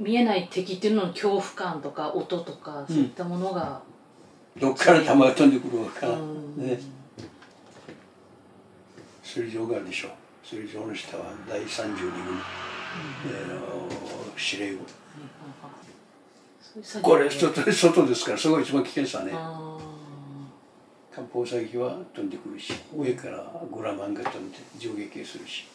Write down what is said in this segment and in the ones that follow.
見えない敵っていうのの恐怖感とか音とかそういったものが、どっから弾が飛んでくるか、うん。ね。水上があるでしょ。水上の下は第32軍、えーの司令部。これ外外ですからそこが一番危険さね。あ艦砲先は飛んでくるし上からグラマンが飛んで銃撃するし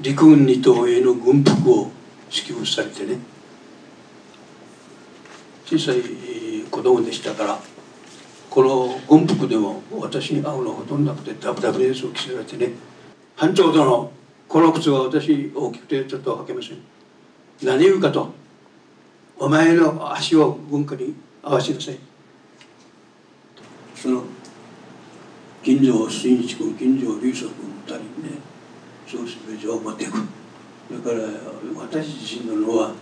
陸軍二等兵の軍服を支給されてね。小さい子供でしたからこの軍服でも私に合うのはほとんどなくてダブダブですを着せられてね。班長殿この靴は私大きくてちょっと履けません。何言うかとお前の足を軍歌に合わせなさい。その金城真一君金城龍作君二人ね。そうすべてを持っていく。だから私自身ののは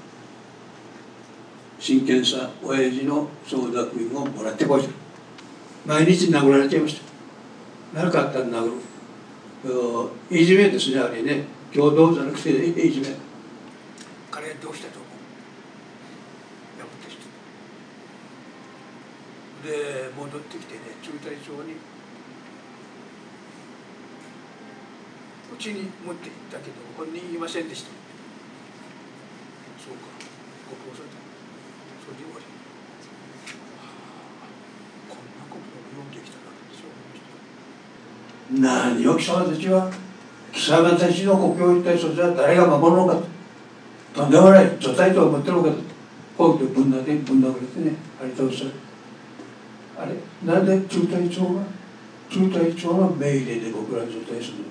真剣さ親父の総諾員をもらってこいと。毎日殴られていました。なかったら殴るいじめですねあれね。共同じゃなくていじめ。彼どうしたと思う？破ってしてで戻ってきてね中隊長にうちに持って行ったけど本人言いませんでした。そうか。ご苦労された。それで終わり。こんなことを読んできたなってそう思いました何を貴様たちは貴様たちの故郷一体それは誰が守るのかと。とんでもない除隊と思ってるのかと。こういうぶん殴りぶん殴れてねあれ倒されあれなんで中隊長が中隊長の命令で僕ら除隊するの？